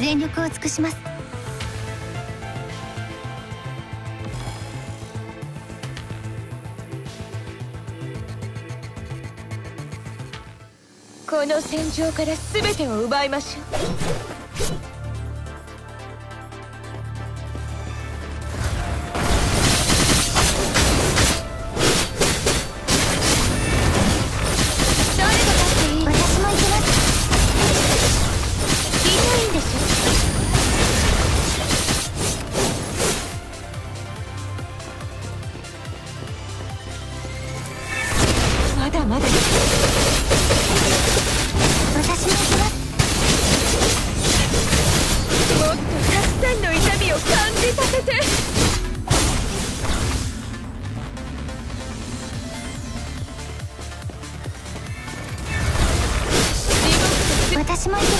全力を尽くします。この戦場から全てを奪いましょう。私だまだ。私のはもっとたくさんの痛みを感じさせて。私も行く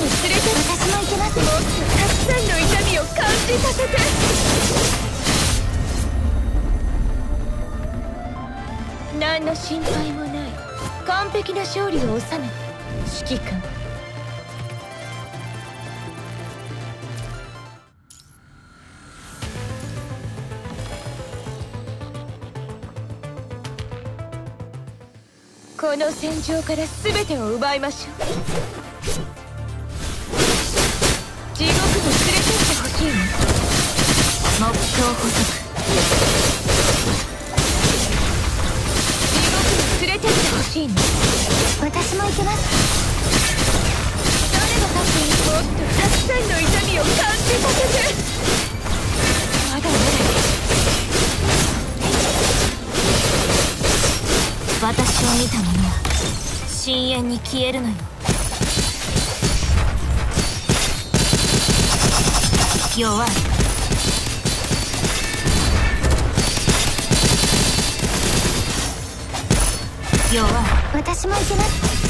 にする私もいけますもっとたくさんの痛みを感じさせて何の心配もない完璧な勝利を収め指揮官この戦場から全てを奪いましょう。地獄に連れてってほしいの目標捕捉地獄に連れてってほしいの私も行きます誰が勝っていいもっとたくさんの痛みを感じさせてまだまだ私を見た者は深淵に消えるのよ。弱い弱い私も行けます。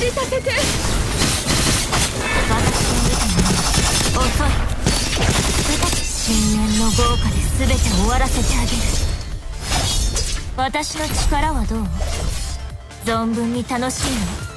じさせて。私の遅い深淵の豪華で全て終わらせてあげる。私の力はどう？存分に楽しいの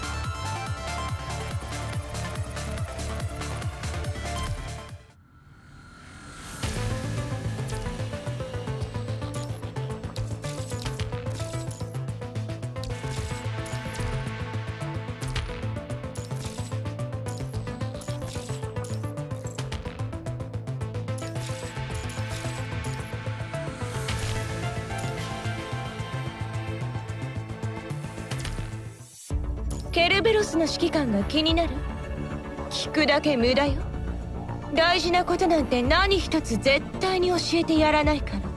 ケルベロスの指揮官が気になる？聞くだけ無駄よ。大事なことなんて何一つ絶対に教えてやらないから。